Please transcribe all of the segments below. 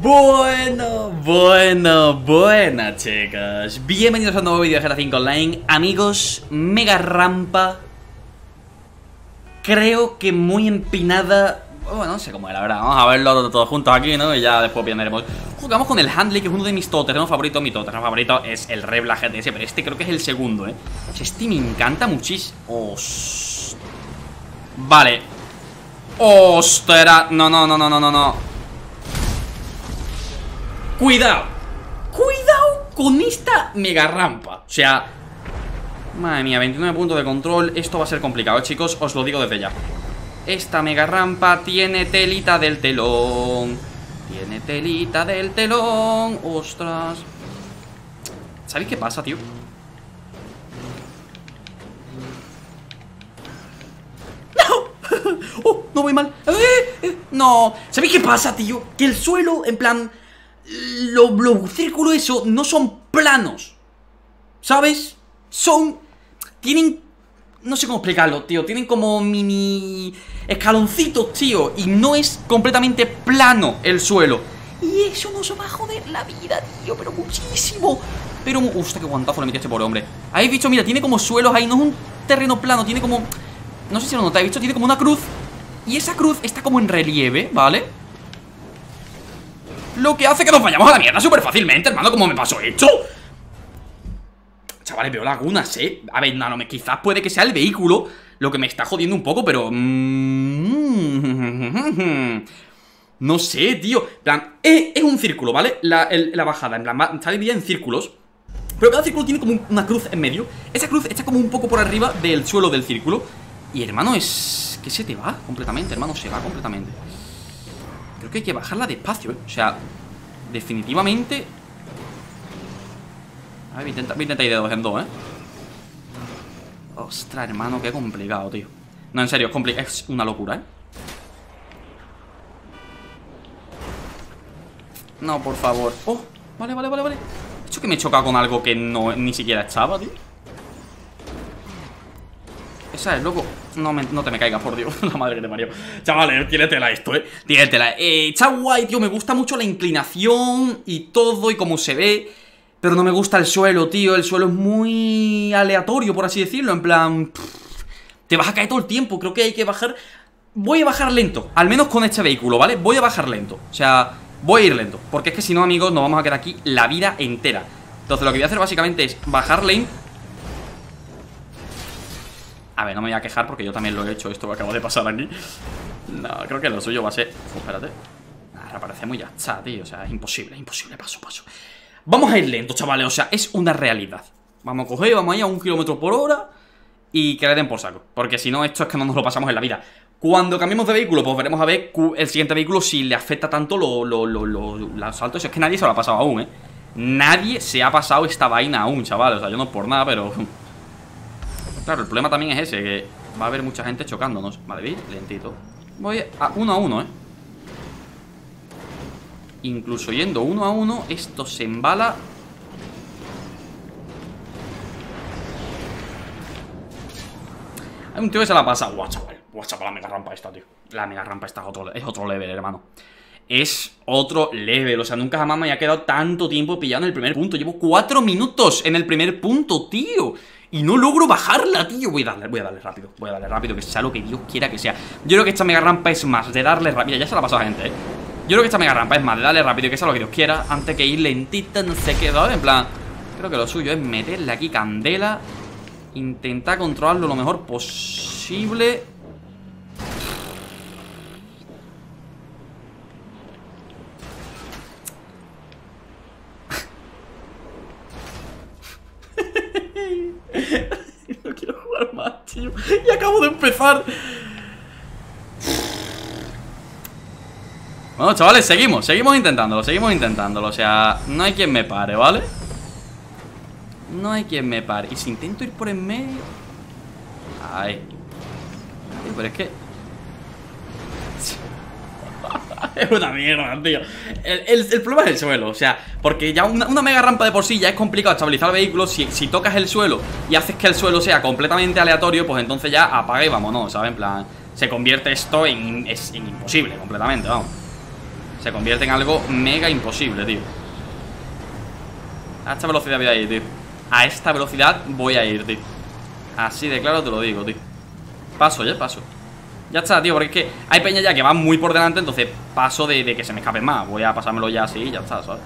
Bueno, bueno, buenas chicas. Bienvenidos a un nuevo vídeo de GTA 5 Online. Amigos, mega rampa. Creo que muy empinada. Bueno, no sé cómo es la verdad Vamos a verlo todos juntos aquí, ¿no? Y ya después viendo Jugamos con el Handley, que es uno de mis todoterrenos favoritos. Mi todoterreno favorito es el Rebla GTS Pero este creo que es el segundo, ¿eh? Este me encanta muchísimo Vale. Ostras, no, no, no, no, no, no Cuidado Cuidado con esta mega rampa O sea Madre mía, 29 puntos de control Esto va a ser complicado, chicos, os lo digo desde ya Esta mega rampa tiene telita del telón Tiene telita del telón Ostras ¿Sabéis qué pasa, tío? ¡No! ¡Oh! No voy mal ¡Eh! ¡Eh! No ¿Sabéis qué pasa, tío? Que el suelo, en plan los, círculos eso no son planos. ¿Sabes? Son... Tienen... No sé cómo explicarlo, tío. Tienen como mini escaloncitos, tío. Y no es completamente plano el suelo. Y eso nos va a joder la vida, tío. Pero muchísimo. Pero... Hostia, qué guantazo le metí a este pobre hombre. Habéis visto, mira, tiene como suelos ahí. No es un terreno plano, tiene como... No sé si lo notáis, visto, tiene como una cruz. Y esa cruz está como en relieve, ¿vale? Lo que hace que nos vayamos a la mierda súper fácilmente, hermano ¿Cómo me pasó esto? Chavales, veo lagunas, ¿eh? A ver, no, quizás puede que sea el vehículo Lo que me está jodiendo un poco, pero... Mm, no sé, tío En plan, es, un círculo, ¿vale? La, bajada, en plan, está dividida en círculos Pero cada círculo tiene como una cruz en medio Esa cruz está como un poco por arriba del suelo del círculo Y, hermano, es... que se te va completamente, hermano, se va completamente Creo que hay que bajarla despacio, ¿eh? O sea, definitivamente A ver, voy a intentar, voy a intentar ir de dos en dos, ¿eh? Ostras, hermano, qué complicado, tío No, en serio, es, es una locura, ¿eh? No, por favor Oh, vale, vale, vale, vale He hecho que me he chocado con algo que no, ni siquiera estaba, tío Esa es, loco no, no te me caigas, por Dios La madre que te parió. Chavales, tiene esto, eh Tiene eh, Está guay, tío Me gusta mucho la inclinación y todo y cómo se ve Pero no me gusta el suelo, tío. El suelo es muy aleatorio, por así decirlo En plan... te vas a caer todo el tiempo Creo que hay que bajar... Voy a bajar lento Al menos con este vehículo, ¿vale? Voy a bajar lento O sea... Voy a ir lento Porque es que si no, amigos Nos vamos a quedar aquí la vida entera. Entonces lo que voy a hacer básicamente es Bajar lento a ver, no me voy a quejar porque yo también lo he hecho Esto que acabo de pasar aquí. No, creo que lo suyo va a ser... espérate. Ahora parece muy ya tío O sea, es imposible, imposible, paso, paso. Vamos a ir lento, chavales, o sea, es una realidad. Vamos a coger, vamos a ir a un kilómetro por hora Y que le den por saco Porque si no, esto es que no nos lo pasamos en la vida. Cuando cambiemos de vehículo, pues veremos a ver El siguiente vehículo si le afecta tanto los lo, lo, lo, saltos Es que nadie se lo ha pasado aún, eh Nadie se ha pasado esta vaina aún, chavales O sea, yo no por nada, pero... Claro, el problema también es ese, que va a haber mucha gente chocándonos. Vale, ¿veis? Lentito. Voy a uno a uno, ¿eh? Incluso yendo uno a uno, esto se embala. Hay un tío que se la pasa. Guau, chaval. Guau, chaval, la mega rampa esta, tío. La mega rampa esta es otro, es otro level, hermano. Es otro level. O sea, nunca jamás me haya quedado tanto tiempo pillando el primer punto. Llevo cuatro minutos en el primer punto, tío. Y no logro bajarla, tío. Voy a darle, voy a darle rápido Voy a darle rápido, que sea lo que Dios quiera que sea. Yo creo que esta mega rampa es más de darle rápido Ya se la ha pasado a gente, eh. Yo creo que esta mega rampa es más de darle rápido Que sea lo que Dios quiera Antes que ir lentita, no sé qué En plan, creo que lo suyo es meterle aquí candela Intentar controlarlo lo mejor posible no quiero jugar más, tío. Y acabo de empezar. Bueno, chavales, seguimos, seguimos intentándolo, seguimos intentándolo O sea, no hay quien me pare, ¿vale? No hay quien me pare Y si intento ir por en medio Ay Pero es que es una mierda, tío el, problema es el suelo, o sea Porque ya una, mega rampa de por sí ya es complicado estabilizar el vehículo si, si, tocas el suelo y haces que el suelo sea completamente aleatorio Pues entonces ya apaga y vámonos, ¿sabes? En plan, se convierte esto en, es, imposible completamente, vamos se convierte en algo mega imposible, tío. A esta velocidad voy a ir, tío. A esta velocidad voy a ir, tío. Así de claro te lo digo, tío. Paso, ya paso. Ya está, tío, porque es que hay peña ya que va muy por delante, entonces paso de, que se me escape más. Voy a pasármelo ya así y ya está, ¿sabes?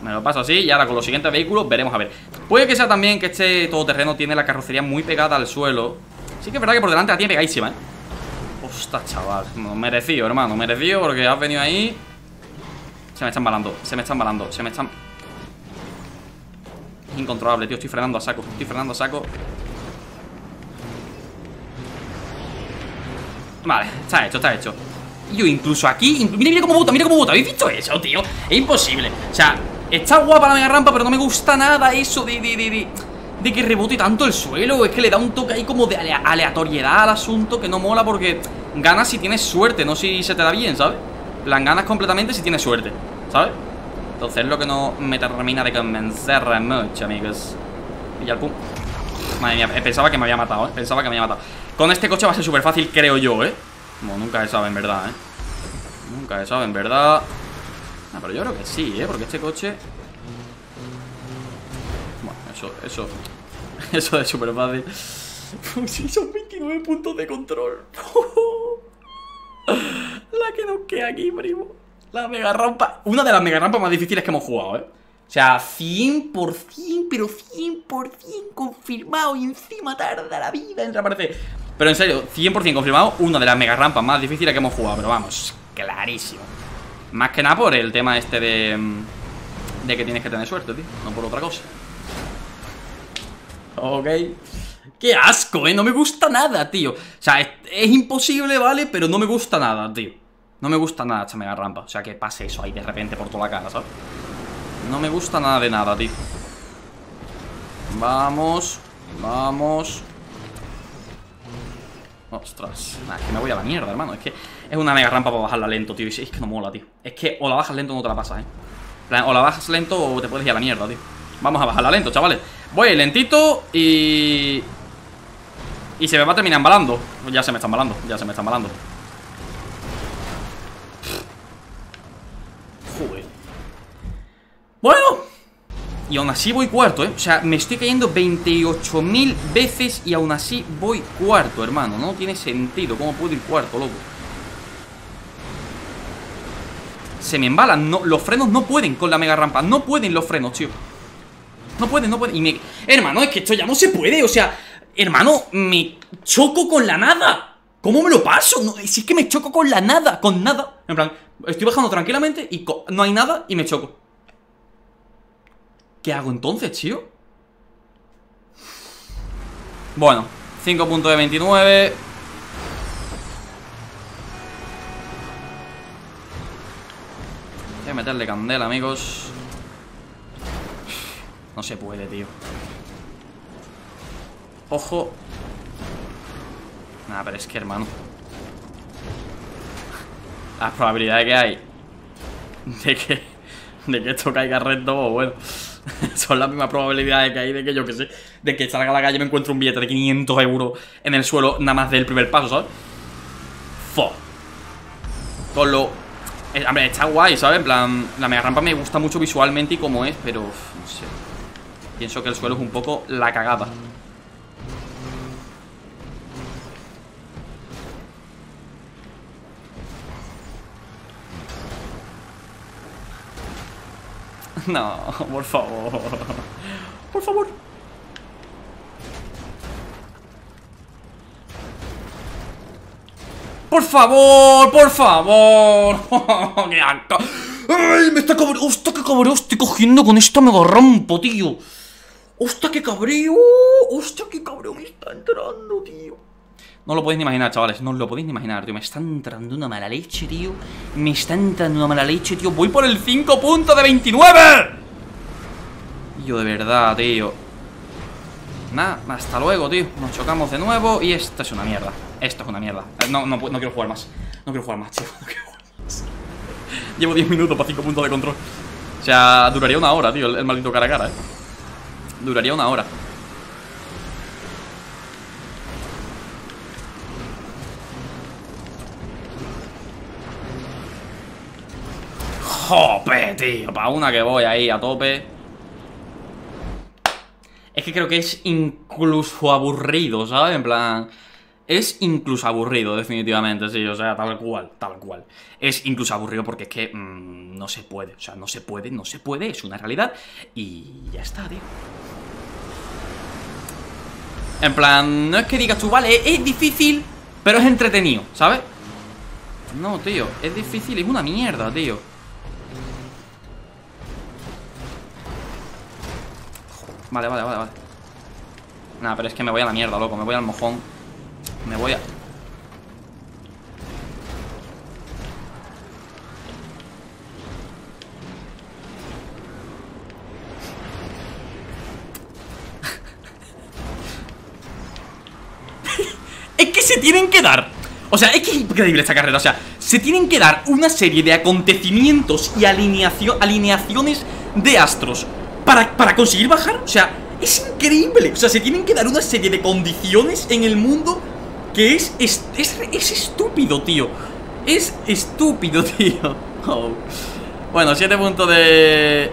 Me lo paso así y ahora con los siguientes vehículos veremos a ver Puede que sea también que este todoterreno tiene la carrocería muy pegada al suelo Sí que es verdad que por delante la tiene pegadísima, ¿eh? Ostras, chaval Merecido, hermano, merecido porque has venido ahí Se me están balando, se me están balando, se me están... Es incontrolable, tío, estoy frenando a saco Estoy frenando a saco Vale, está hecho, está hecho Yo incluso aquí, mira, mira cómo bota, mira cómo bota ¿Habéis visto eso, tío? Es imposible O sea, Está guapa la mega rampa, pero no me gusta nada eso de, de, de, de, que rebote tanto el suelo. Es que le da un toque ahí como de aleatoriedad al asunto que no mola porque ganas si tienes suerte, no si se te da bien, ¿sabes? plan, ganas completamente si tienes suerte, ¿sabes? Entonces es lo que no me termina de convencer mucho, amigos. Ya el pum. Madre mía, pensaba que me había matado, ¿eh? Pensaba que me había matado. Con este coche va a ser súper fácil, creo yo, ¿eh? Como nunca se sabe, en verdad, ¿eh? Nunca se sabe, en verdad. Ah, pero yo creo que sí, ¿eh? Porque este coche... Bueno, eso, eso... Eso es súper fácil. Sí, son 29 puntos de control. La que nos queda aquí, primo. La mega rampa. Una de las mega rampas más difíciles que hemos jugado, ¿eh? O sea, 100%, pero 100% confirmado y encima tarda la vida en reaparecer. Pero en serio, 100% confirmado, una de las mega rampas más difíciles que hemos jugado. Pero vamos, clarísimo. Más que nada por el tema este de... De que tienes que tener suerte, tío No por otra cosa Ok Qué asco, eh, no me gusta nada, tío O sea, es, imposible, ¿vale? Pero no me gusta nada, tío No me gusta nada esta mega rampa O sea, que pase eso ahí de repente por toda la cara, ¿sabes? No me gusta nada de nada, tío Vamos Vamos Ostras, es que me voy a la mierda, hermano. Es que es una mega rampa para bajarla lento, tío. Es que no mola, tío. Es que o la bajas lento o no te la pasas, eh. O la bajas lento o te puedes ir a la mierda, tío. Vamos a bajarla lento, chavales. Voy lentito y... Y se me va a terminar embalando. Ya se me está embalando, ya se me está embalando. Joder. Bueno y aún así voy cuarto, ¿eh? O sea, me estoy cayendo 28.000 veces y aún así voy cuarto, hermano. No tiene sentido. ¿Cómo puedo ir cuarto, loco? Se me embalan. No, los frenos no pueden con la mega rampa. No pueden los frenos, tío. No pueden, no pueden. Y me... Hermano, es que esto ya no se puede. O sea, hermano, me choco con la nada. ¿Cómo me lo paso? No, si es que me choco con la nada. Con nada. En plan, estoy bajando tranquilamente y no hay nada y me choco. ¿Qué hago entonces, tío? Bueno, 5 puntos de 29 Voy a meterle candela, amigos. No se puede, tío. Ojo. Nada, pero es que, hermano. Las probabilidades que hay De que De que esto caiga recto, pues bueno Son las mismas probabilidades que hay de que yo que sé, de que salga a la calle y me encuentre un billete de 500 euros en el suelo nada más del primer paso, ¿sabes? Fo. Con lo... Eh, hombre, está guay, ¿sabes? En plan, la mega rampa me gusta mucho visualmente y como es, pero... No sé. Pienso que el suelo es un poco la cagada. No, por favor. Por favor. Por favor, por favor. ¡Qué asco! ¡Ay, me está cabreo! ¡Hostia, qué cabreo estoy cogiendo con esta mega rampa, tío! ¡Hostia, qué cabreo! ¡Hostia, qué cabreo me está entrando, tío! No lo podéis ni imaginar, chavales, no lo podéis ni imaginar, tío. Me está entrando una mala leche, tío. Me está entrando una mala leche, tío. Voy por el 5 puntos de 29 Yo de verdad, tío. Nada, hasta luego, tío. Nos chocamos de nuevo y esto es una mierda. Esto es una mierda. Eh, No, no, no quiero jugar más. No quiero jugar más, tío. No quiero jugar más. Llevo 10 minutos para 5 puntos de control. O sea, duraría una hora, tío El, maldito cara a cara, eh. Duraría una hora Jope, tío, para una que voy ahí a tope Es que creo que es incluso aburrido, ¿sabes? En plan... Es incluso aburrido, definitivamente, sí, o sea, tal cual, tal cual. Es incluso aburrido porque es que mmm, no se puede, o sea, no se puede, no se puede, es una realidad y ya está, tío. En plan, no es que digas tú, vale, es difícil, pero es entretenido, ¿sabes? No, tío, es difícil, es una mierda, tío. Vale, vale, vale, vale. Nada, pero es que me voy a la mierda, loco, me voy al mojón. Me voy a... es que se tienen que dar O sea, es que es increíble esta carrera O sea, se tienen que dar una serie de acontecimientos Y alineación, alineaciones de astros para, para conseguir bajar O sea, es increíble. O sea, se tienen que dar una serie de condiciones en el mundo que es, es, es, estúpido, tío. Es estúpido, tío. Oh. Bueno, 7 puntos de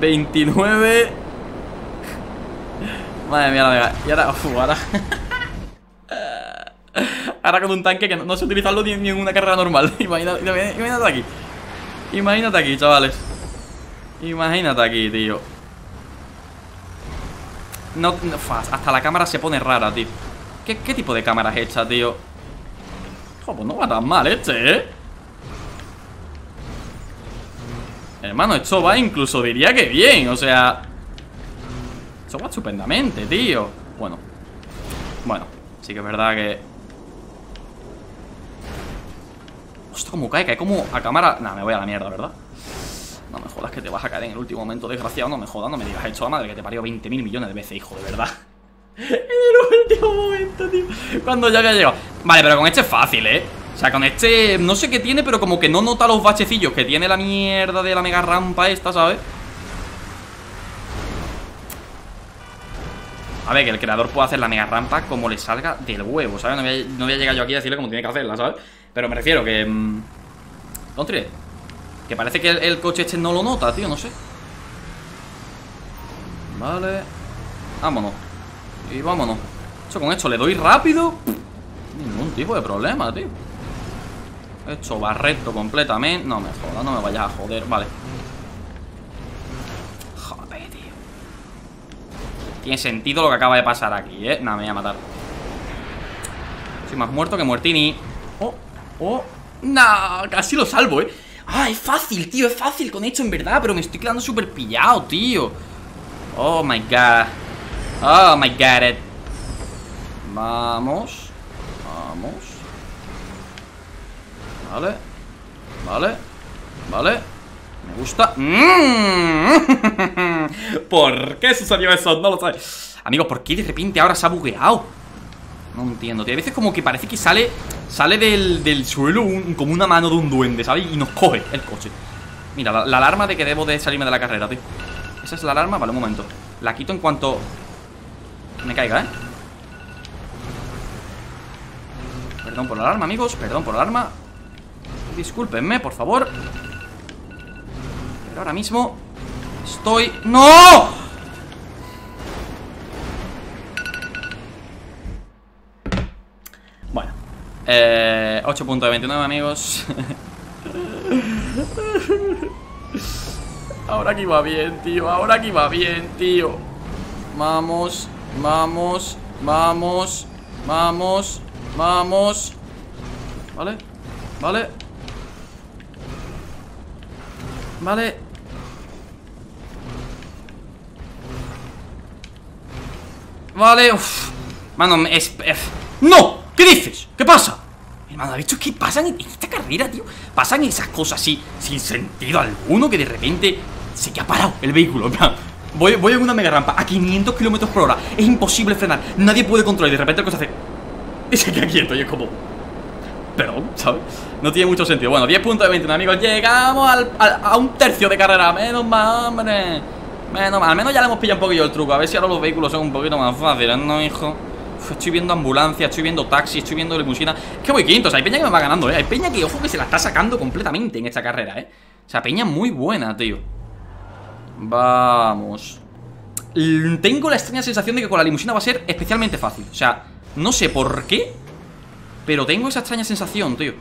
29 Madre mía, la Y ahora, ahora. Ahora con un tanque que no, sé utilizarlo ni, en una carrera normal. Imagínate, imagínate aquí. Imagínate aquí, chavales Imagínate aquí, tío no, no, hasta la cámara se pone rara, tío ¿Qué, tipo de cámara es esta, tío? pues no va tan mal este, ¿eh? Hermano, esto va incluso diría que bien, o sea Esto va estupendamente, tío Bueno Bueno, sí que es verdad que Hostia, como cae, cae como a cámara Nah, me voy a la mierda, ¿verdad? No me jodas que te vas a caer en el último momento, desgraciado No me jodas, no me digas esto a madre que te parió 20 mil millones de veces, hijo, de verdad en el último momento, tío Cuando ya había llegado Vale, pero con este es fácil, ¿eh? O sea, con este no sé qué tiene, pero como que no nota los bachecillos que tiene la mierda de la mega rampa esta, ¿sabes? A ver, que el creador puede hacer la mega rampa como le salga del huevo, ¿sabes? No voy a, llegar yo aquí a decirle cómo tiene que hacerla, ¿sabes? Pero me refiero que... Mmm, Que parece que el coche este no lo nota, tío, no sé. Vale. Vámonos. Y vámonos. Esto con esto le doy rápido. Ningún tipo de problema, tío. Esto va recto completamente. No me jodas, no me vayas a joder. Vale. Joder, tío. Tiene sentido lo que acaba de pasar aquí, eh Nada, me voy a matar. Soy más muerto que muertini. Oh, oh. Nah, casi lo salvo, eh Ah, es fácil, tío, es fácil con esto en verdad Pero me estoy quedando súper pillado, tío. Oh my god. Oh my god. Vamos Vamos. Vale Vale Vale. Me gusta. Mm. ¿Por qué sucedió eso? No lo sé. Amigos, ¿por qué de repente ahora se ha bugueado? No entiendo, tío A veces como que parece que sale Sale del, suelo como una mano de un duende, ¿sabes? Y nos coge el coche Mira, la, la alarma de que debo de salirme de la carrera, tío Esa es la alarma, vale, un momento La quito en cuanto me caiga, ¿eh? Perdón por el alarma, amigos Perdón por el alarma Discúlpenme, por favor Pero ahora mismo Estoy... ¡No! Eh, 8.29, amigos. Ahora aquí va bien, tío. Ahora aquí va bien, tío. Vamos Vamos, vamos, vamos, vamos. Vale, vale Vale Vale, uff Mano, es, ¡No! ¿Qué dices? ¿Qué pasa? Hermano, ¿has visto qué pasan en esta carrera, tío? Pasan esas cosas así, sin sentido alguno Que de repente se que ha parado el vehículo Voy, voy en una mega rampa a 500 kilómetros por hora. Es imposible frenar. Nadie puede controlar. Y de repente el coche hace. Y se queda quieto. Y es como. Perdón, ¿sabes? No tiene mucho sentido. Bueno, 10 puntos de 21, amigos. Llegamos al, a un tercio de carrera. Menos mal, hombre. Menos mal. Al menos ya le hemos pillado un poquillo el truco. A ver si ahora los vehículos son un poquito más fáciles, ¿no, hijo? Estoy viendo ambulancia, estoy viendo taxi, estoy viendo limusina. Es que voy quinto, o sea, hay peña que me va ganando, ¿eh? Hay peña que, ojo, que se la está sacando completamente en esta carrera, ¿eh? O sea, peña muy buena, tío Vamos Tengo la extraña sensación de que con la limusina va a ser especialmente fácil O sea, no sé por qué Pero tengo esa extraña sensación, tío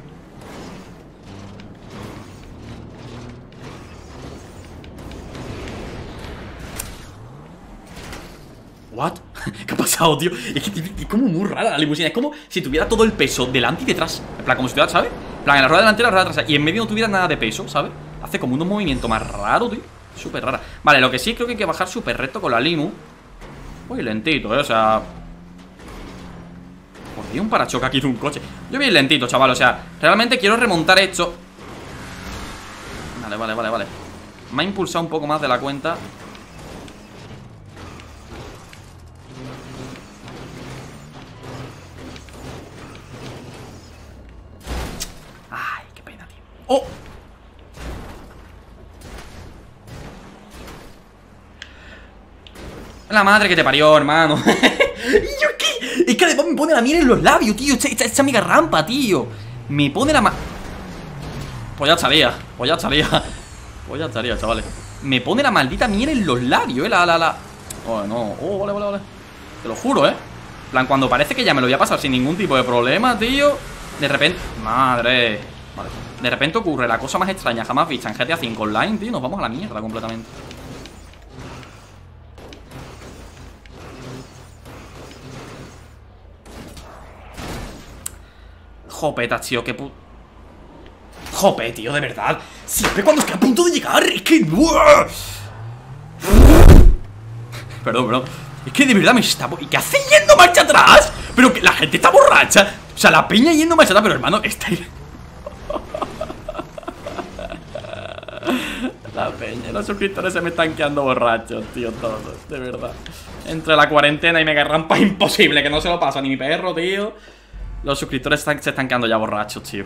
¿What? ¿Qué ha pasado, tío? Es que es como muy rara la limusina Es como si tuviera todo el peso delante y detrás En plan, como si tuviera, ¿sabes? En plan, en la rueda delantera, la rueda trasera Y en medio no tuviera nada de peso, ¿sabes? Hace como un movimiento más raro, tío Súper rara Vale, lo que sí creo que hay que bajar súper recto con la limu Muy lentito, ¿eh? O sea... Por Dios, un parachoque aquí de un coche Yo voy lentito, chaval O sea, realmente quiero remontar esto Vale, vale, vale, vale Me ha impulsado un poco más de la cuenta La madre que te parió, hermano. ¿Y qué? Es que además me pone la miel en los labios, tío. Esta, amiga rampa, tío. Me pone la ma... Pues ya estaría Pues ya estaría. Pues ya estaría, chavales. Me pone la maldita miel en los labios, eh La, la, la. Oh, no. Oh, vale, vale, vale. Te lo juro, eh. Plan, cuando parece que ya me lo voy a pasar sin ningún tipo de problema, tío De repente Madre. Vale. De repente ocurre la cosa más extraña jamás vista en GTA V Online, tío. Nos vamos a la mierda completamente. Jopeta, tío, qué pu... Jope, tío, de verdad. Siempre cuando estoy a punto de llegar Es que... Perdón, perdón. Es que de verdad me está... ¿Y qué hace yendo marcha atrás? Pero la gente está borracha. O sea, la peña yendo marcha atrás Pero hermano, está... La peña, los suscriptores se me están quedando borrachos, tío, todos, de verdad. Entre la cuarentena y mega rampa, imposible, que no se lo pasa ni mi perro, tío. Los suscriptores se están quedando ya borrachos, tío.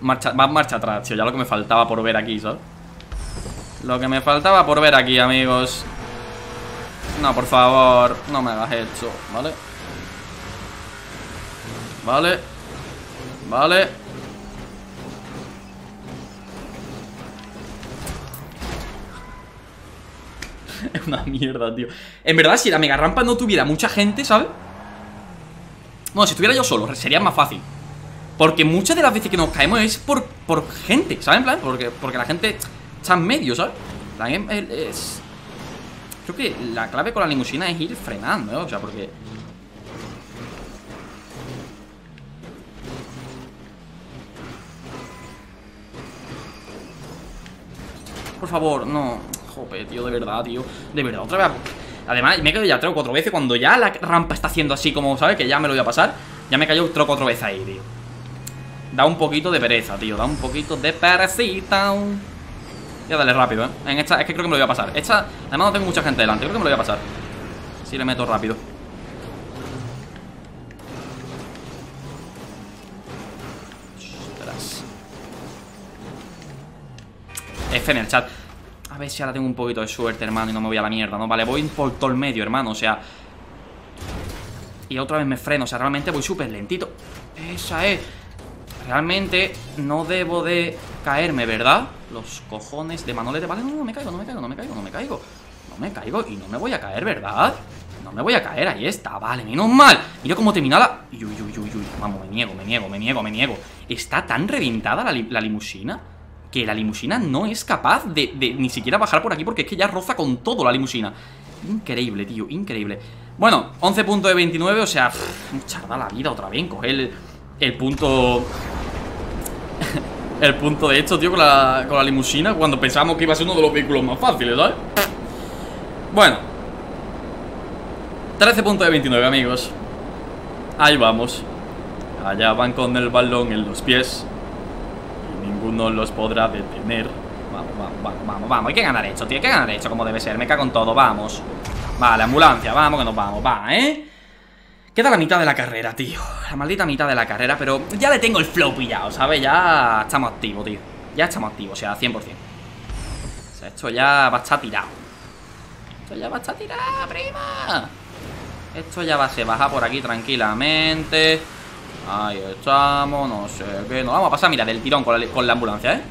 Marcha, más marcha atrás, tío, ya lo que me faltaba por ver aquí, ¿sabes? Lo que me faltaba por ver aquí, amigos. No, por favor, no me hagas esto, ¿vale? Vale. Vale. es una mierda, tío En verdad, si la mega rampa no tuviera mucha gente, ¿sabes? Bueno, si estuviera yo solo, sería más fácil Porque muchas de las veces que nos caemos es por, por gente, ¿sabes? En plan, porque, porque la gente está en medio, ¿sabes? es... Creo que la clave con la limusina es ir frenando, ¿eh? O sea, porque... Por favor, no Jope, tío, de verdad, tío De verdad, otra vez Además, me he caído ya tres o cuatro veces Cuando ya la rampa está haciendo así como, ¿sabes? Que ya me lo voy a pasar Ya me caído tres o cuatro veces ahí, tío. Da un poquito de pereza, tío Da un poquito de perecita Voy a darle rápido, ¿eh? En esta, es que creo que me lo voy a pasar. Esta, además no tengo mucha gente delante Creo que me lo voy a pasar. Si le meto rápido. F en el chat a ver si ahora tengo un poquito de suerte, hermano Y no me voy a la mierda, ¿no? Vale, voy por todo el medio, hermano O sea... Y otra vez me freno O sea, realmente voy súper lentito. Esa es. Realmente no debo de caerme, ¿verdad? Los cojones de manolete. Vale, no, no, me caigo, no me caigo, no me caigo, no me caigo. No me caigo y no me voy a caer, ¿verdad? No me voy a caer, ahí está, vale, menos mal. Mira cómo termina la... Uy, uy, uy, uy, Vamos, me niego, me niego, me niego, me niego. Está tan reventada la, la limusina que la limusina no es capaz de, ni siquiera bajar por aquí porque es que ya roza con todo la limusina. Increíble, tío, increíble. Bueno, 11 puntos de 29, o sea, mucha la vida otra vez. Coger el, el punto... el punto de hecho, tío, con la, con la limusina cuando pensábamos que iba a ser uno de los vehículos más fáciles, ¿sabes? Bueno. 13 puntos de 29, amigos. Ahí vamos. Allá van con el balón en los pies ninguno los podrá detener. Vamos, vamos, vamos, vamos. Hay que ganar esto, tío. Hay que ganar esto como debe ser. Me cago en todo, vamos. Vale, ambulancia, vamos que nos vamos. Va, ¿eh? Queda la mitad de la carrera, tío. La maldita mitad de la carrera, pero ya le tengo el flow pillado, ¿sabes? Ya estamos activos, tío. Ya estamos activos, o sea, 100%. O sea, esto ya va a estar tirado. Esto ya va a estar tirado, prima. Esto ya va, se baja por aquí tranquilamente. Ahí estamos, no sé qué Nos vamos a pasar, mira, del tirón con la, con la ambulancia, ¿eh?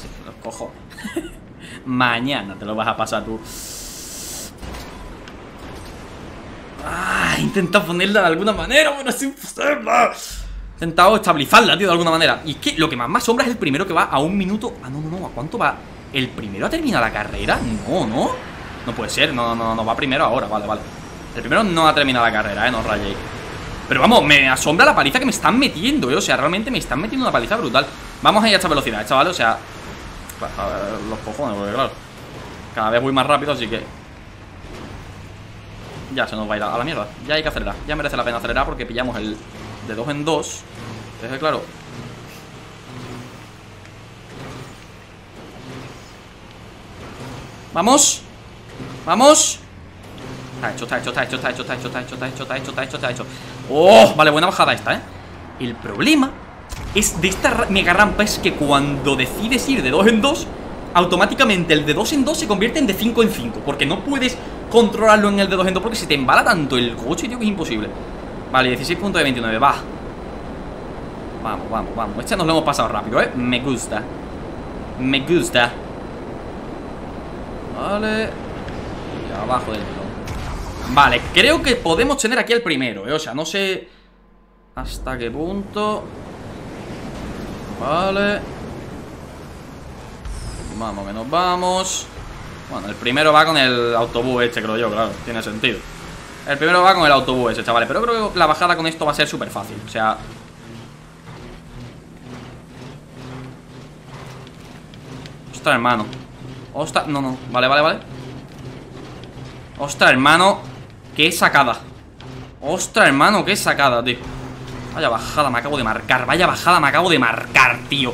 Sí, los cojo Mañana te lo vas a pasar tú Ah, intenta ponerla de alguna manera, pero es imposible intentado estabilizarla, tío, de alguna manera. Y es que lo que más me asombra es el primero que va a un minuto. Ah, no, no, no. ¿A cuánto va? ¿El primero ha terminado la carrera? No, ¿no? No puede ser. No, no, no. Va primero ahora. Vale, vale. El primero no ha terminado la carrera, eh. No rayéis. Pero vamos, me asombra la paliza que me están metiendo, eh. O sea, realmente me están metiendo una paliza brutal. Vamos a ir a esta velocidad, chavales. O sea, los cojones, porque claro. Cada vez voy más rápido, así que ya se nos va a ir a la mierda. Ya hay que acelerar. Ya merece la pena acelerar porque pillamos el de dos en dos. Entonces, claro. Vamos. Vamos. Está hecho, está hecho, está hecho, está hecho, está hecho, está hecho, está hecho, está hecho, está hecho, está hecho. ¡Oh! Vale, buena bajada esta, ¿eh? El problema es de esta mega rampa es que cuando decides ir de dos en dos, automáticamente el de dos en dos se convierte en de 5 en 5. Porque no puedes controlarlo en el de 200 porque se te embala tanto el coche, tío, que es imposible. Vale, 16 puntos de 29, va. Vamos, vamos, vamos. Este nos lo hemos pasado rápido, ¿eh? Me gusta. Me gusta. Vale. Abajo del telón. Vale, creo que podemos tener aquí el primero, ¿eh? O sea, no sé hasta qué punto. Vale. Vamos, que nos vamos. Bueno, el primero va con el autobús este, creo yo, claro, tiene sentido El primero va con el autobús ese, chavales Pero creo que la bajada con esto va a ser súper fácil O sea... Ostras, hermano Ostras, no, no, vale, vale, vale Ostras, hermano Qué sacada. Ostras, hermano, qué sacada, tío. Vaya bajada me acabo de marcar Vaya bajada me acabo de marcar, tío.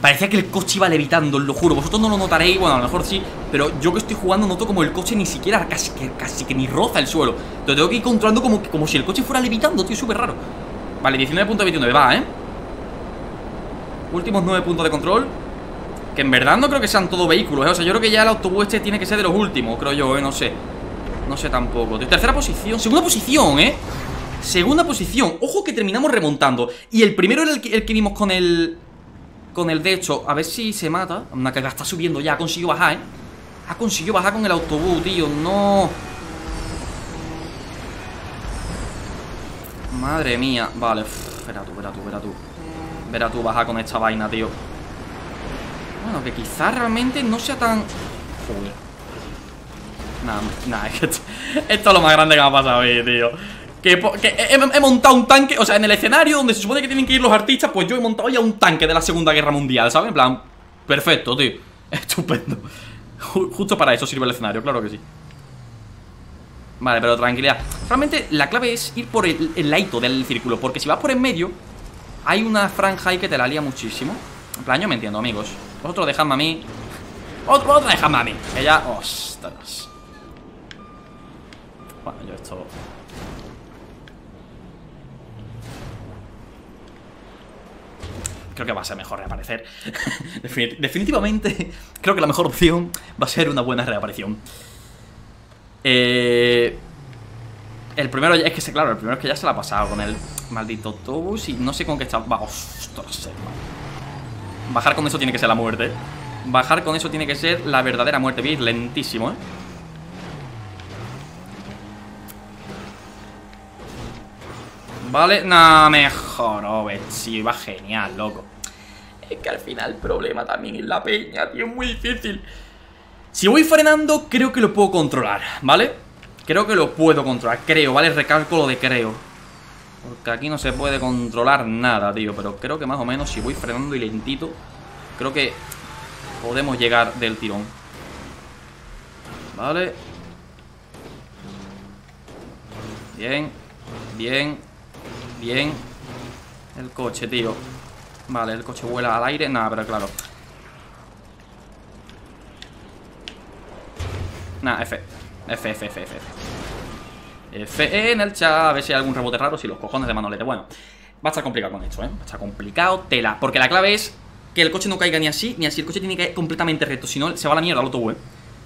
Parecía que el coche iba levitando, lo juro. Vosotros no lo notaréis, bueno, a lo mejor sí Pero yo que estoy jugando noto como el coche ni siquiera Casi que, casi que ni roza el suelo. Lo tengo que ir controlando como, como si el coche fuera levitando, tío, súper raro. Vale, 19.29, va, ¿eh? Últimos 9 puntos de control Que en verdad no creo que sean todos vehículos, ¿eh? O sea, yo creo que ya el autobús este tiene que ser de los últimos Creo yo, ¿eh? No sé No sé tampoco. Tercera posición, segunda posición, ¿eh? Segunda posición, ojo que terminamos remontando. Y el primero era el que, el que vimos con el con el de hecho, a ver si se mata. Una caga está subiendo ya, ha conseguido bajar, ¿eh? Ha conseguido bajar con el autobús, tío. No. Madre mía. Vale, espera tú, verá tú, verá tú. Verá tú bajar con esta vaina, tío. Bueno, que quizás realmente no sea tan... Joder Nada, nada, esto, es lo más grande que me ha pasado hoy, tío que, he, montado un tanque, o sea, en el escenario donde se supone que tienen que ir los artistas, pues yo he montado ya un tanque de la Segunda Guerra Mundial, ¿sabes? En plan, perfecto, tío. Estupendo. Justo para eso sirve el escenario, claro que sí. Vale, pero tranquilidad. Realmente la clave es ir por el, el laito del círculo, porque si vas por en medio, hay una franja ahí que te la lía muchísimo. En plan, yo me entiendo, amigos. Vosotros dejadme a mí. Otro, otro dejadme a mí. Que ya. Ostras. Bueno, yo esto. creo que va a ser mejor reaparecer. Definitivamente, creo que la mejor opción va a ser una buena reaparición. Eh, el primero es que, claro, el primero es que ya se la ha pasado con el maldito autobús y no sé con qué está. Va, ostras, Bajar con eso tiene que ser la muerte. Bajar con eso tiene que ser la verdadera muerte. Voy lentísimo, ¿eh? Vale, no, mejor, sí, va genial, loco. Es que al final el problema también es la peña, tío, es muy difícil. Si voy frenando, creo que lo puedo controlar, ¿vale? Creo que lo puedo controlar, creo, ¿vale? Recalco lo de creo. Porque aquí no se puede controlar nada, tío Pero creo que más o menos si voy frenando y lentito Creo que podemos llegar del tirón. Vale Bien Bien Bien. El coche, tío. Vale, el coche vuela al aire. Nada, pero claro. Nada, F. F, F, F, F F. En el chat. A ver si hay algún rebote raro Si los cojones de manolete. Bueno, va a estar complicado con esto, ¿eh? Va a estar complicado Tela. Porque la clave es Que el coche no caiga ni así Ni así El coche tiene que ir completamente recto. Si no, se va la mierda el autobús, ¿eh?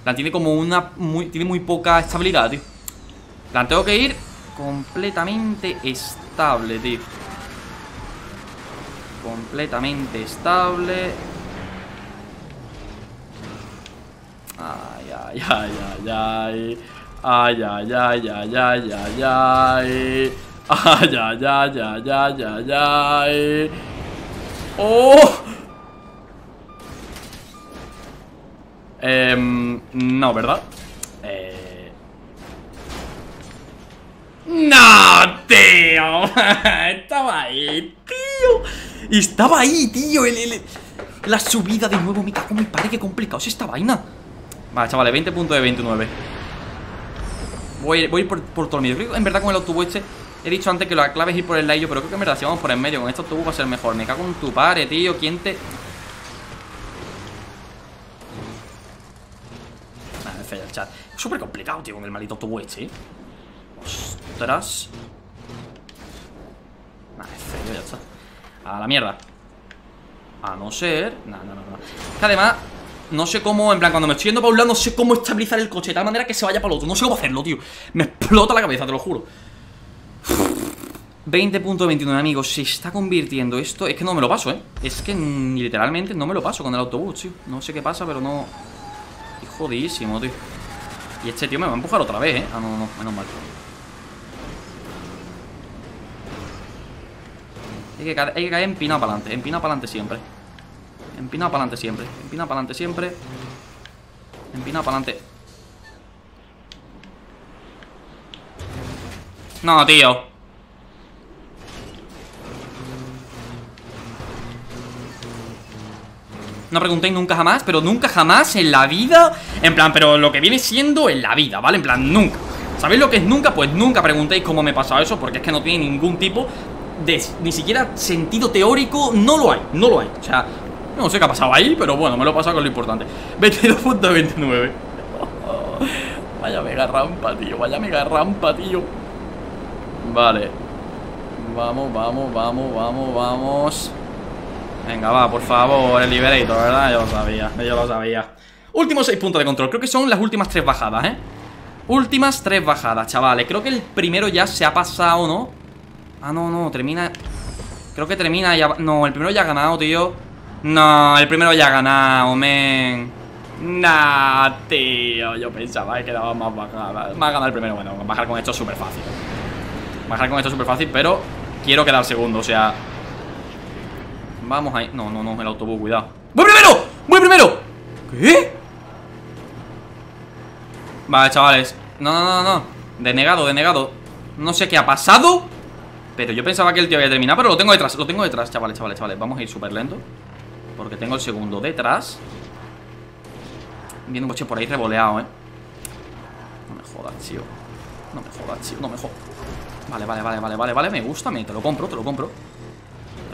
La tiene como una... Tiene muy poca estabilidad, tío. La tengo que ir completamente estable, tío. Completamente estable. Ay, ay, ay, ay. Ay, ay, ay, ay, ay, ay, ay. Ay, ay, ay, ay, ay, ay, ay. ¡Oh! Em, no, ¿verdad? Eh... ¡No, tío! Estaba ahí, tío. Estaba ahí, tío. La subida de nuevo, me cago en mi padre Qué complicado es esta vaina. Vale, chavales, 20 puntos de 29 Voy, voy por, por todo el medio. Creo que en verdad con el autobús este He dicho antes que la clave es ir por el layo Pero creo que en verdad si vamos por el medio Con este autobús va a ser mejor. Me cago en tu padre, tío. ¿Quién te...? Nada, me el chat. Es súper complicado, tío Con el maldito autobús este ¿eh? Ostras. Vale, ya está. A la mierda. A no ser... No, no, no, Que además no sé cómo, en plan, cuando me estoy yendo para un lado No sé cómo estabilizar el coche De tal manera que se vaya para el otro. No sé cómo hacerlo, tío. Me explota la cabeza, te lo juro. 20.29, amigos Se está convirtiendo esto. Es que no me lo paso, ¿eh? Es que literalmente no me lo paso con el autobús, tío. No sé qué pasa, pero no... Jodidísimo, tío Y este tío me va a empujar otra vez, ¿eh? Ah, no, no, menos mal. Hay que caer, hay que caer empinado para adelante Empinado para adelante siempre. Empinado para adelante siempre Empinado para adelante siempre. Empinado para adelante. No, tío No preguntéis nunca jamás Pero nunca jamás en la vida En plan, pero lo que viene siendo en la vida, ¿vale? En plan, nunca. ¿Sabéis lo que es nunca? Pues nunca preguntéis cómo me pasado eso Porque es que no tiene ningún tipo de ni siquiera sentido teórico No lo hay, no lo hay. O sea, no sé qué ha pasado ahí, pero bueno, me lo he pasado con lo importante. 22.29 Vaya mega rampa, tío Vaya mega rampa, tío. Vale. Vamos, vamos, vamos, vamos, vamos Venga, va, por favor, el Liberator, ¿verdad? Yo lo sabía, yo lo sabía Últimos 6 puntos de control, creo que son las últimas 3 bajadas, ¿eh? Últimas 3 bajadas, chavales Creo que el primero ya se ha pasado, ¿no? Ah, no, no, termina Creo que termina ya... No, el primero ya ha ganado, tío no, el primero ya ha ganado, men Nah, tío Yo pensaba que quedaba más bajada Más ganar el primero, bueno, bajar con esto es súper fácil Bajar con esto es súper fácil Pero quiero quedar segundo, o sea Vamos ahí. No, no, no, el autobús, cuidado. ¡Voy primero! ¡Voy primero! ¿Qué? Vale, chavales. No, no, no, no Denegado, denegado. No sé qué ha pasado Pero yo pensaba que el tío había terminado Pero lo tengo detrás, lo tengo detrás, chavales, chavales, chavales. Vamos a ir súper lento porque tengo el segundo detrás. Viene un coche por ahí revoleado, eh No me jodas, tío. No me jodas, tío, no me jodas. Vale, vale, vale, vale, vale, vale Me gusta, me, te lo compro, te lo compro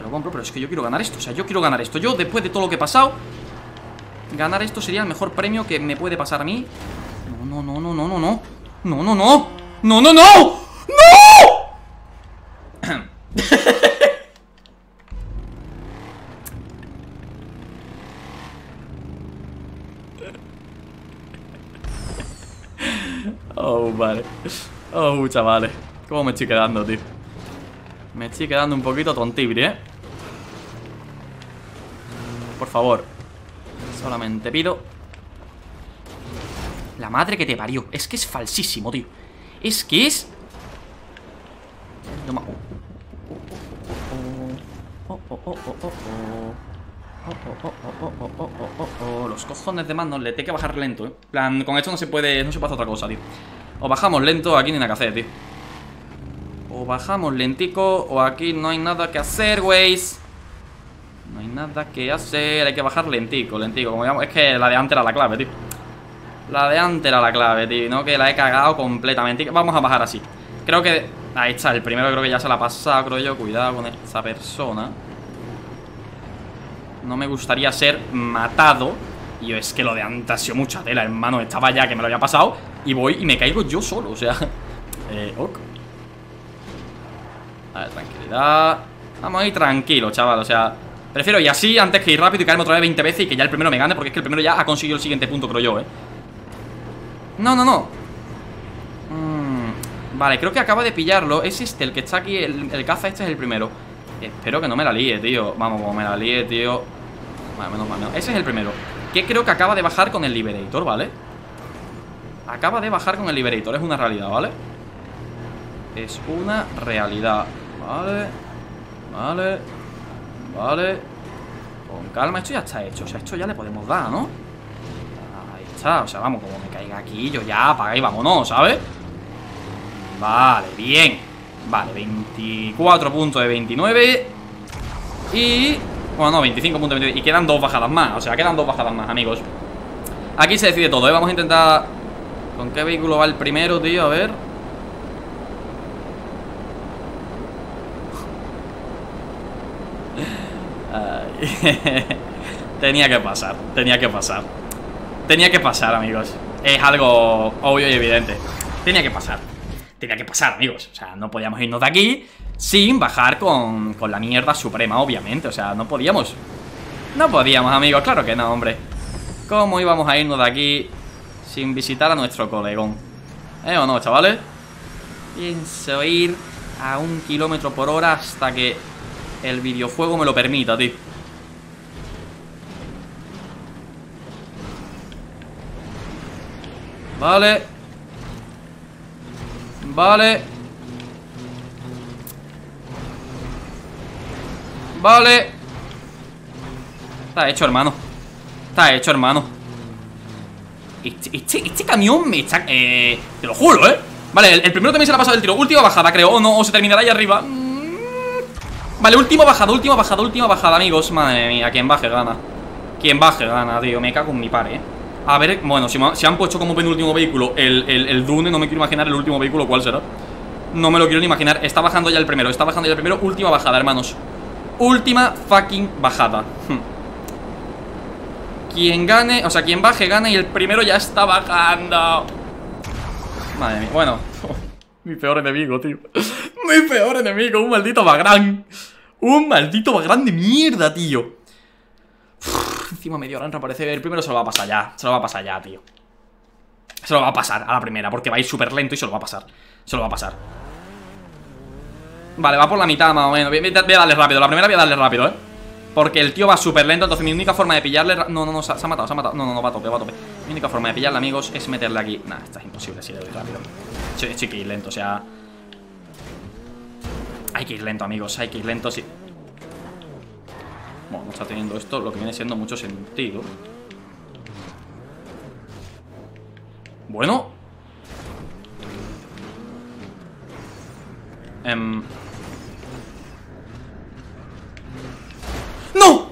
lo compro, pero es que yo quiero ganar esto O sea, yo quiero ganar esto Yo, después de todo lo que he pasado Ganar esto sería el mejor premio que me puede pasar a mí No, no, no, no, no, no No, no, no No, no, no ¡No! Oh, vale Oh, chavales ¿Cómo me estoy quedando, tío? Me estoy quedando un poquito tontibri, ¿eh? Favor Solamente pido La madre que te parió Es que es falsísimo, tío Es que es... Oh, oh, oh, oh, oh, oh. Oh, oh, oh, Los cojones de mando le tengo que bajar lento, eh. plan, con esto no se puede. No se hacer otra cosa, tío. O bajamos lento, aquí ni nada que hacer, tío. O bajamos lentico, o aquí no hay nada que hacer, güeyes. Nada que hacer, hay que bajar lentico, lentico. Como digamos, es que la de antes era la clave, tío. La de antes era la clave, tío. No que la he cagado completamente. Vamos a bajar así. Creo que. Ahí está, el primero creo que ya se la ha pasado, creo yo. Cuidado con esta persona. No me gustaría ser matado Y es que lo de antes ha sido mucha tela, hermano Estaba ya que me lo había pasado Y voy y me caigo yo solo, o sea Eh, ok A ver, tranquilidad Vamos a ir tranquilo, chaval, o sea Prefiero ir así antes que ir rápido y caerme otra vez 20 veces Y que ya el primero me gane, porque es que el primero ya ha conseguido el siguiente punto, creo yo, eh No, no, no. Mm, Vale, creo que acaba de pillarlo. Es este, el que está aquí, el, el caza este es el primero. Espero que no me la líe, tío. Vamos, como me la líe, tío. Vale, menos mal, Ese es el primero. Que creo que acaba de bajar con el Liberator, ¿vale? Acaba de bajar con el Liberator, es una realidad, ¿vale? Es una realidad. Vale Vale Vale Con calma, esto ya está hecho O sea, esto ya le podemos dar, ¿no? Ahí está, o sea, vamos, como me caiga aquí Yo ya apaga y vámonos, ¿sabes? Vale, bien Vale, 24 puntos de 29 Y... Bueno, no, 25 puntos de 29 Y quedan dos bajadas más, o sea, quedan dos bajadas más, amigos Aquí se decide todo, ¿eh? Vamos a intentar... ¿Con qué vehículo va el primero, tío? A ver... tenía que pasar, tenía que pasar. Tenía que pasar, amigos. Es algo obvio y evidente. Tenía que pasar. Tenía que pasar, amigos. O sea, no podíamos irnos de aquí Sin bajar con, con la mierda suprema, obviamente. O sea, no podíamos. No podíamos, amigos, claro que no, hombre. ¿Cómo íbamos a irnos de aquí Sin visitar a nuestro colegón? ¿Eh o no, chavales? Pienso ir a un kilómetro por hora hasta que el videojuego me lo permita, tío Vale. Vale. Vale. Está hecho, hermano. Está hecho, hermano. Este, este, este camión me está... Eh, te lo juro, ¿eh? Vale, el, primero también se le ha pasado el tiro. Última bajada, creo. O no, o se terminará ahí arriba. Vale, última bajada, última bajada, última bajada, amigos. Madre mía, quien baje gana. Quien baje gana, tío, me cago en mi par, eh A ver, bueno, si, han puesto como penúltimo vehículo el, el, Dune, no me quiero imaginar el último vehículo ¿Cuál será? No me lo quiero ni imaginar. Está bajando ya el primero, está bajando ya el primero. Última bajada, hermanos. Última fucking bajada. Hm. Quien gane, o sea, quien baje gana y el primero ya está bajando. Madre mía, bueno. Mi peor enemigo, tío. Mi peor enemigo, un maldito Bagrán. Un maldito grande mierda, tío Encima medio hora reaparece El primero se lo va a pasar ya Se lo va a pasar ya, tío. Se lo va a pasar a la primera Porque va a ir súper lento y se lo va a pasar Se lo va a pasar. Vale, va por la mitad más o menos. Voy a darle rápido La primera voy a darle rápido, eh porque el tío va súper lento, entonces mi única forma de pillarle... No, no, no, se ha, matado, se ha matado. No, no, no, va a tope, va a tope. Mi única forma de pillarle, amigos, es meterle aquí. Nah, esta es imposible si le doy rápido. Chiqui, lento, o sea... Hay que ir lento, amigos, hay que ir lento sí. Bueno, no está teniendo esto lo que viene siendo mucho sentido Bueno em. ¡No!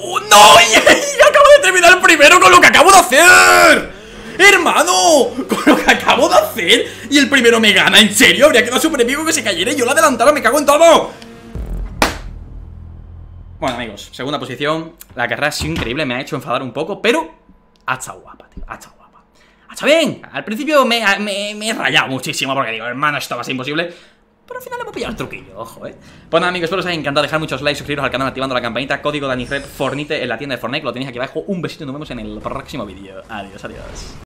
¡Oh, ¡No! Y, acabo de terminar el primero con lo que acabo de hacer ¡Hermano! Con lo que acabo de hacer Y el primero me gana, ¿en serio? Habría quedado súper épico que se cayera y yo la adelantara Me cago en todo. Bueno, amigos, segunda posición. La carrera ha sido increíble, me ha hecho enfadar un poco Pero ha estado guapa, tío Ha estado guapa. Ha bien. Al principio me, me he rayado muchísimo Porque digo, hermano, esto va a ser imposible pero al final hemos pillado el truquillo, ojo, eh. Pues nada, amigos, espero os haya encantado. Dejar muchos likes, suscribiros al canal activando la campanita. Código DaniRed Fornite en la tienda de Fortnite Lo tenéis aquí abajo. Un besito y nos vemos en el próximo vídeo. Adiós, adiós